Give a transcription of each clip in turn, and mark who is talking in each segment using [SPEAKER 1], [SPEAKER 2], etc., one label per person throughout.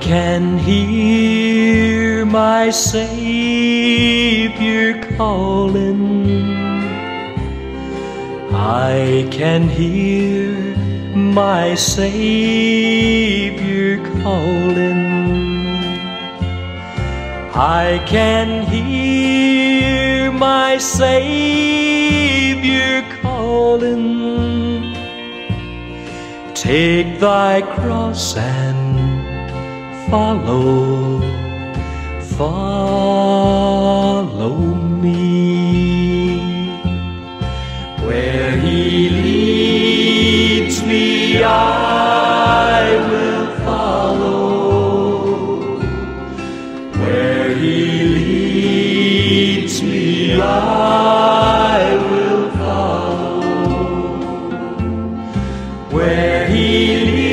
[SPEAKER 1] can hear my Savior calling. I can hear my Savior calling. I can hear my Savior calling. Take thy cross and follow, follow me. Where he leads me, I will follow. Where he leads me, I will follow. Where he leads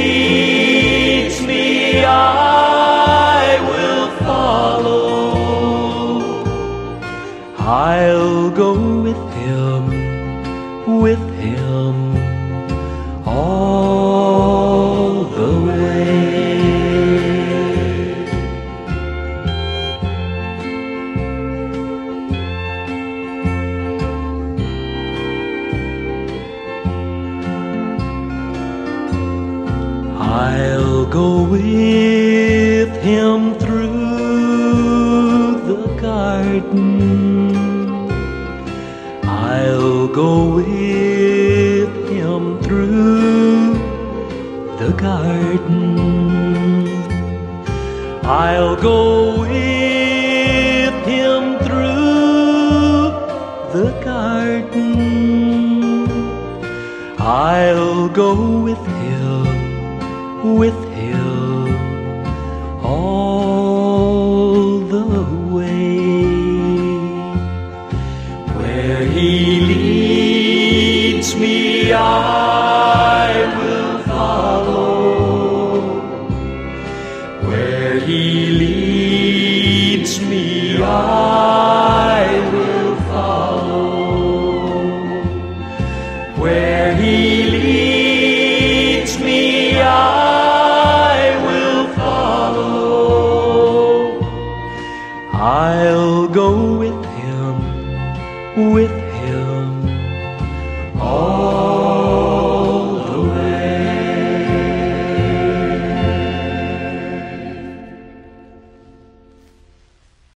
[SPEAKER 1] with him, with him all the way. I'll go with go with him through the garden. I'll go with him through the garden. I'll go with him, with him me, I will follow. Where he leads me, I will follow. Where he leads me, I will follow. I'll go with him, with him all